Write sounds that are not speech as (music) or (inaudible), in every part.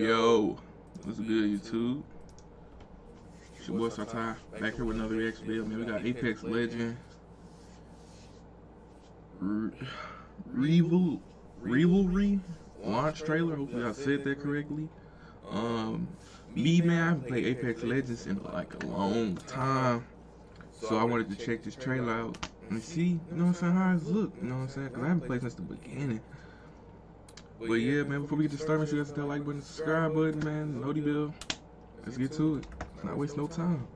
Yo, what's good, YouTube? It's your boy Sartai, back here with another reaction video. Man, we got Apex Legend, Re- Revol- Revelry launch trailer. Hopefully, I said that correctly. Um, me, man, I haven't played Apex Legends in like a long time, so I wanted to check this trailer out and see, you know what I'm saying, how it look. You know what I'm saying? Because I haven't played since the beginning. But yeah, man, before we get to start, make sure you guys hit that like button, subscribe button, man, noti bell. Let's get to it. Let's not waste no time.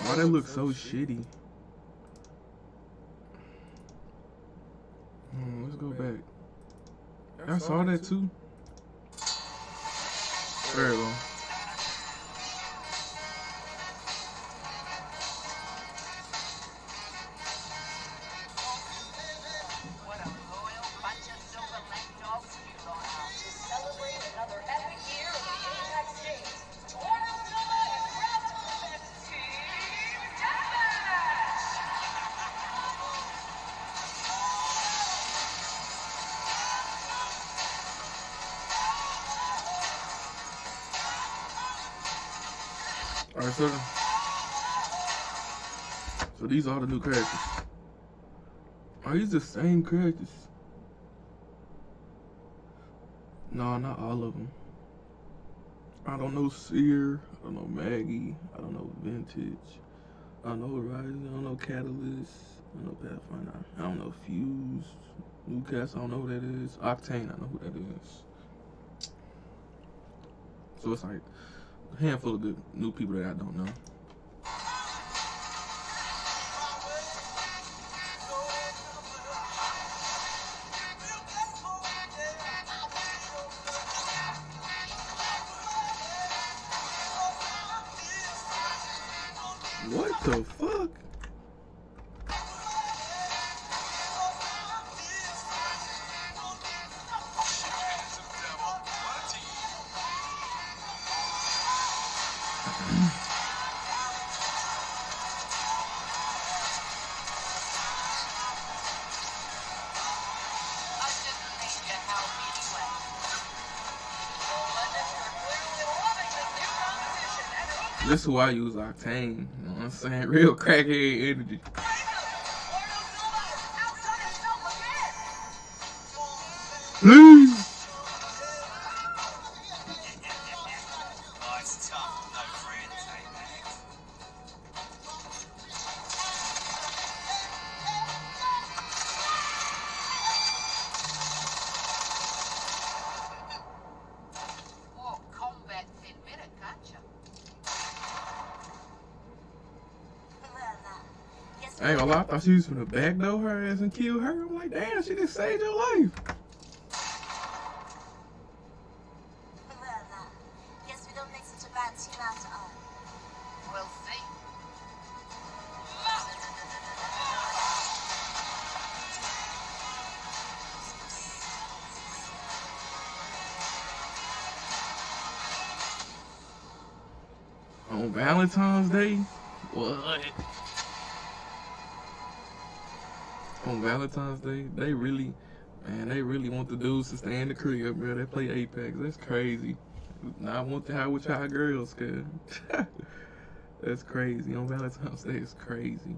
Why that look so shitty? Hmm, let's go back. I saw that too. There Alright, so so these are the new characters. Are these the same characters? No, not all of them. I don't know Seer. I don't know Maggie. I don't know Vintage. I don't know Horizon. I don't know Catalyst. I don't know Pathfinder. I don't know Fuse. Newcastle. I don't know who that is. Octane. I know who that is. So it's like a handful of good new people that I don't know. What the fuck? This new competition and who This is why I use Octane. You know what I'm saying? (laughs) Real crackhead energy. Tornado I ain't gonna lie, I thought she was gonna backdoor her ass and kill her. I'm like, damn, she just saved your life. Guess we don't make such a bad team after all. We'll see. On Valentine's Day? What? On Valentine's Day, they really, man, they really want the dudes to stay in the crib, bro. They play Apex. That's crazy. I want to have with y'all girls, cuz. (laughs) That's crazy. On Valentine's Day, it's crazy.